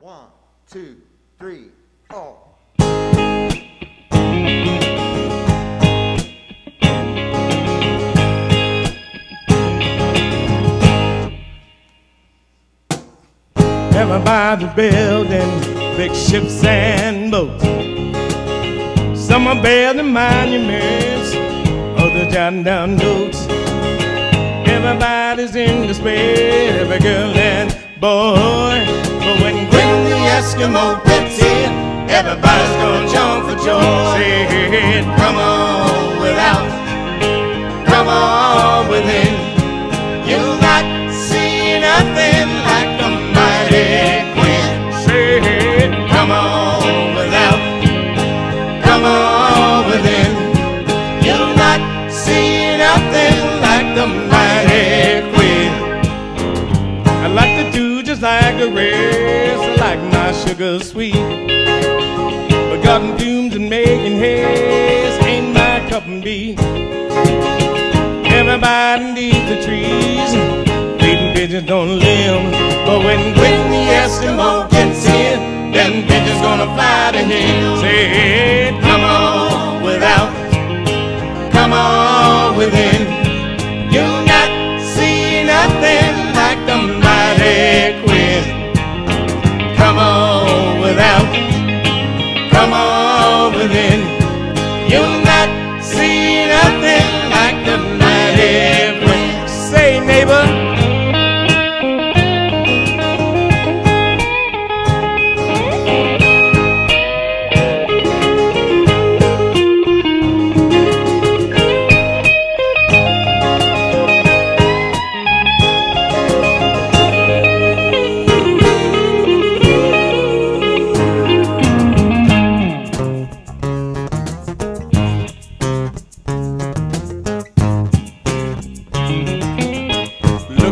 One, two, three, four. Everybody's building big ships and boats. Some are building monuments, others jotting down notes. Everybody's in despair, every girl and boy. But when Eskimo gets in, everybody's gonna jump for joy. Say, come on without, come on within. You'll not see nothing like the mighty Quinn. Say, come on without, come on within. You'll not see nothing like the mighty Quinn. I like to do just like the rest. I like my sugar sweet. But garden blooms and making haze ain't my cup of tea. Everybody needs the trees. Feeding pigeons don't live.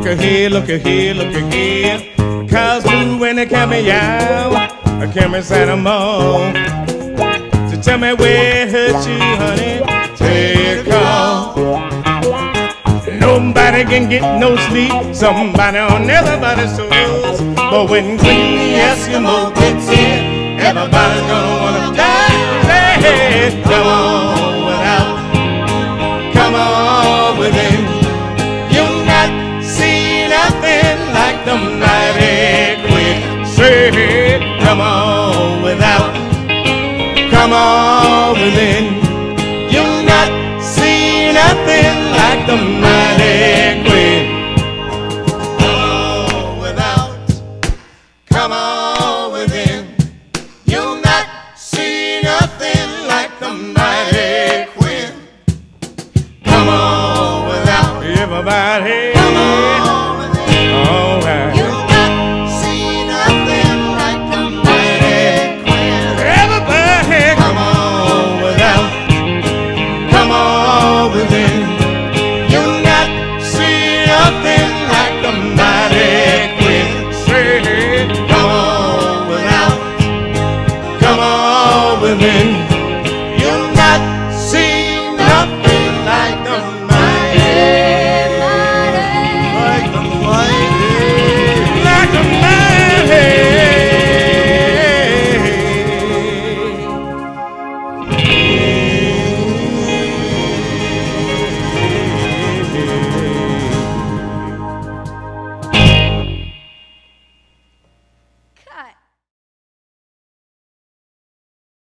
Look at here, look at here, look at here. Cars blue and they carry out. I can't miss animal. So tell me where it hurt you, honey. Take off. Nobody can get no sleep. Somebody on everybody's toes. But when Quinn the Eskimo gets in, everybody's gonna wanna die. Say, come come on within. You'll not see nothing like the mighty Quinn. Come on without, come on within. You'll not see nothing like the mighty Quinn. Come on without everybody. traveling